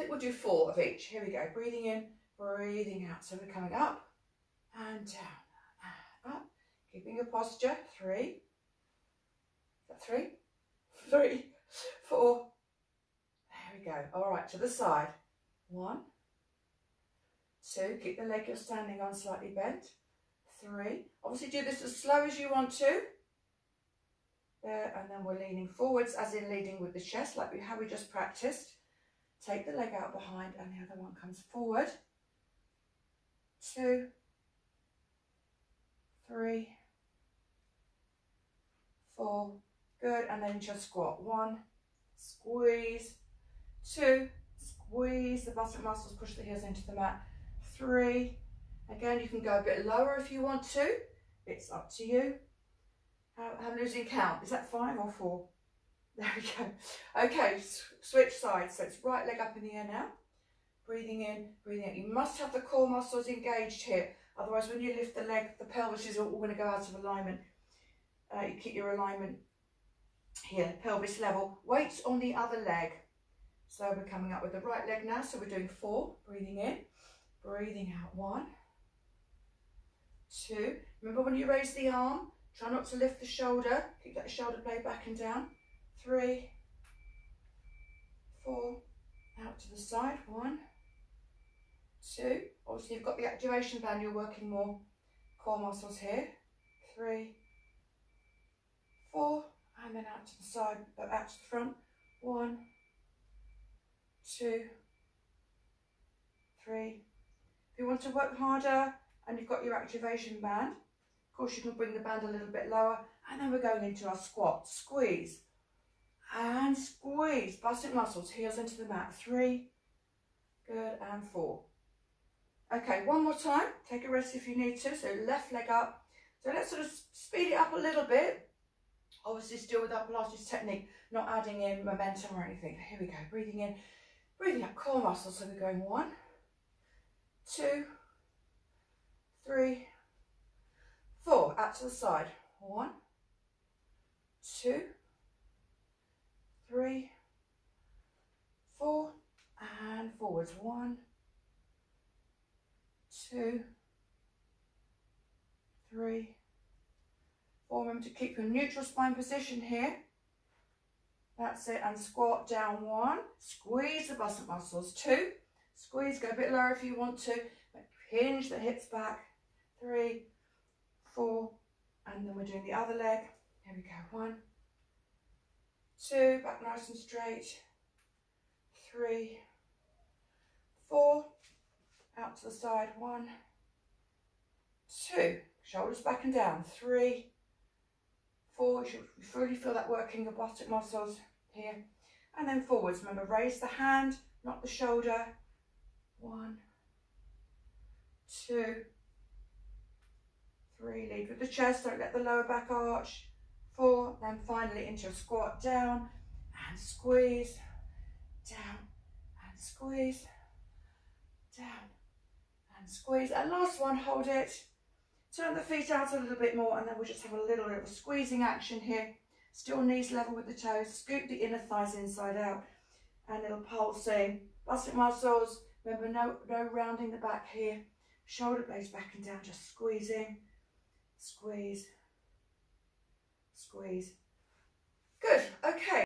think we'll do four of each. Here we go. Breathing in, breathing out. So we're coming up and down, up. Keeping your posture. Three. Three? Three, four. There we go. All right, to the side. One, two. Keep the leg you're standing on slightly bent. Three. Obviously do this as slow as you want to. There, and then we're leaning forwards, as in leading with the chest, like we how we just practiced. Take the leg out behind and the other one comes forward. Two, three, four, good. And then just squat. One, squeeze, two, squeeze the buttock muscles, push the heels into the mat. Three, again, you can go a bit lower if you want to. It's up to you. I'm losing count. Is that five or four? There we go. Okay, switch sides. So it's right leg up in the air now. Breathing in, breathing out. You must have the core muscles engaged here. Otherwise, when you lift the leg, the pelvis is all going to go out of alignment. Uh, you keep your alignment here, pelvis level. Weight on the other leg. So we're coming up with the right leg now. So we're doing four. Breathing in, breathing out. One, two. Remember when you raise the arm, try not to lift the shoulder. Keep that shoulder blade back and down three, four, out to the side, one, two. Obviously you've got the activation band, you're working more core muscles here. Three, four, and then out to the side, but out to the front. One, two, three. If you want to work harder and you've got your activation band, of course you can bring the band a little bit lower. And then we're going into our squat. Squeeze, and squeeze. Bust muscles, heels into the mat. Three, good, and four. Okay, one more time. Take a rest if you need to. So left leg up. So let's sort of speed it up a little bit. Obviously still with our Pilates technique, not adding in momentum or anything. Here we go, breathing in, breathing out core muscles. So we're going one, two, three, four. Out to the side. One, two, three, four, and forwards. One, two, three, four. Remember to keep your neutral spine position here. That's it. And squat down one. Squeeze the bicep muscles. Two. Squeeze. Go a bit lower if you want to. Hinge the hips back. Three, four. And then we're doing the other leg. Here we go. One, two, back nice and straight, three, four, out to the side, one, two, shoulders back and down, three, four, you should really feel that working your buttock muscles here, and then forwards, remember raise the hand, not the shoulder, one, two, three, lead with the chest, don't let the lower back arch, four, then finally into a squat down and squeeze, down and squeeze, down and squeeze. And last one, hold it. Turn the feet out a little bit more and then we'll just have a little bit of a squeezing action here. Still knees level with the toes. Scoop the inner thighs inside out and little pulsing. Buttock muscles. Remember, no, no rounding the back here. Shoulder blades back and down, just squeezing, squeeze, squeeze. Good, okay.